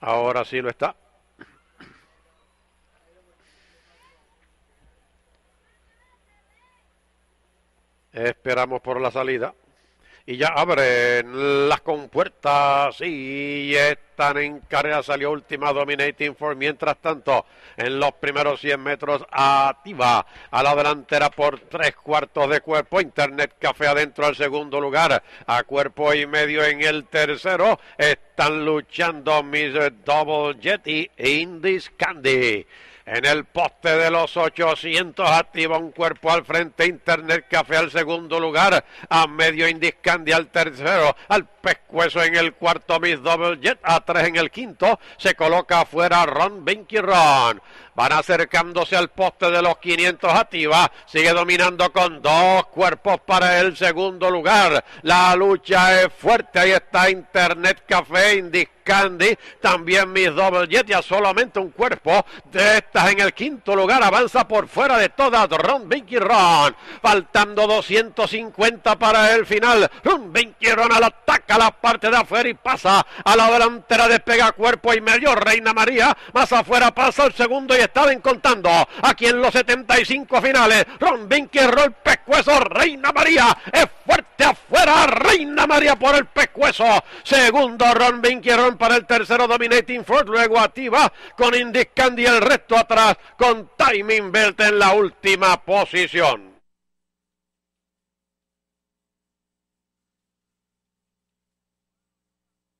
Ahora sí lo está. Esperamos por la salida. Y ya abren las compuertas y están en carrera. Salió última Dominating for. Mientras tanto, en los primeros 100 metros, activa a la delantera por tres cuartos de cuerpo. Internet Café adentro al segundo lugar. A cuerpo y medio en el tercero. Están luchando Miss Double Jet y Indies Candy. En el poste de los 800 activa un cuerpo al frente, Internet Café al segundo lugar, a medio Indiscandia al tercero, al pescuezo en el cuarto Miss Double Jet, a tres en el quinto, se coloca afuera Ron Binky Ron. Van acercándose al poste de los 500 activa, sigue dominando con dos cuerpos para el segundo lugar. La lucha es fuerte, ahí está Internet Café, Indiscandy, también Miss Double Jet, ya solamente un cuerpo de estas en el quinto lugar, avanza por fuera de todas. Ron Binky Ron, faltando 250 para el final. Ron Binky Ron al ataca la parte de afuera y pasa a la delantera, despega cuerpo y medio. Reina María, más afuera pasa el segundo y estaban contando aquí en los 75 finales. Ron Binky Ron, pescuezo, Reina María, es fuerte afuera, Reina María por el pescuezo. Segundo Ron Binky Ron para el tercero Dominating Ford, luego activa con Indiscandy el resto atrás con Timing Belt en la última posición.